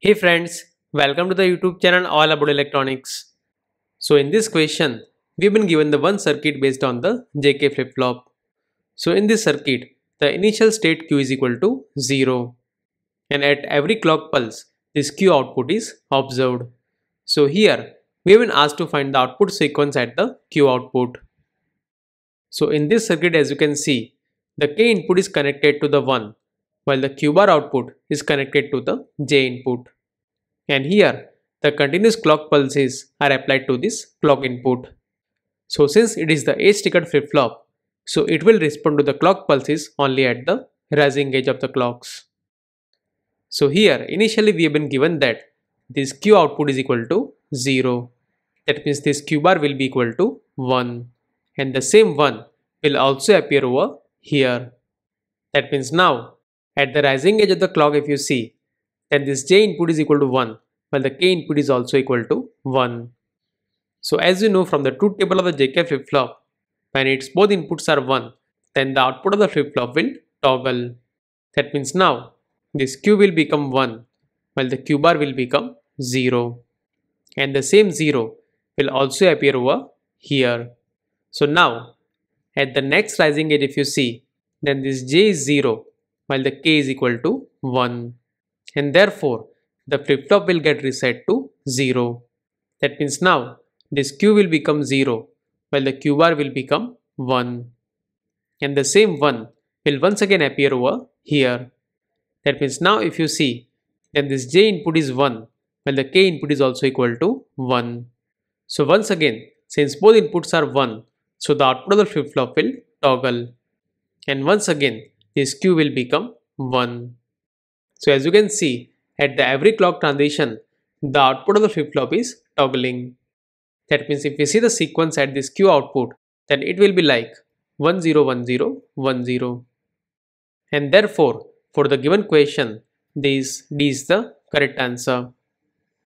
Hey friends, welcome to the YouTube channel All About Electronics. So in this question, we've been given the one circuit based on the JK flip-flop. So in this circuit, the initial state Q is equal to 0 and at every clock pulse, this Q output is observed. So here, we have been asked to find the output sequence at the Q output. So in this circuit as you can see, the K input is connected to the 1 while the Q bar output is connected to the J input. And here the continuous clock pulses are applied to this clock input. So since it is the edge triggered flip-flop, so it will respond to the clock pulses only at the rising edge of the clocks. So here initially we have been given that this Q output is equal to 0. That means this Q bar will be equal to 1 and the same 1 will also appear over here. That means now at the rising edge of the clock if you see then this J input is equal to 1 while the K input is also equal to 1. So as you know from the truth table of the JK flip-flop, when its both inputs are 1, then the output of the flip-flop will toggle. That means now this Q will become 1 while the Q bar will become 0 and the same 0 will also appear over here. So now at the next rising edge if you see then this J is 0 while the K is equal to 1 and therefore the flip-flop will get reset to 0. That means now this Q will become 0 while the Q bar will become 1 and the same 1 will once again appear over here. That means now if you see then this J input is 1 while the K input is also equal to 1. So once again since both inputs are 1 so the output of the flip-flop will toggle and once again this Q will become 1. So as you can see at the every clock transition the output of the flip-flop is toggling. That means if we see the sequence at this Q output then it will be like 101010 and therefore for the given question this D is the correct answer.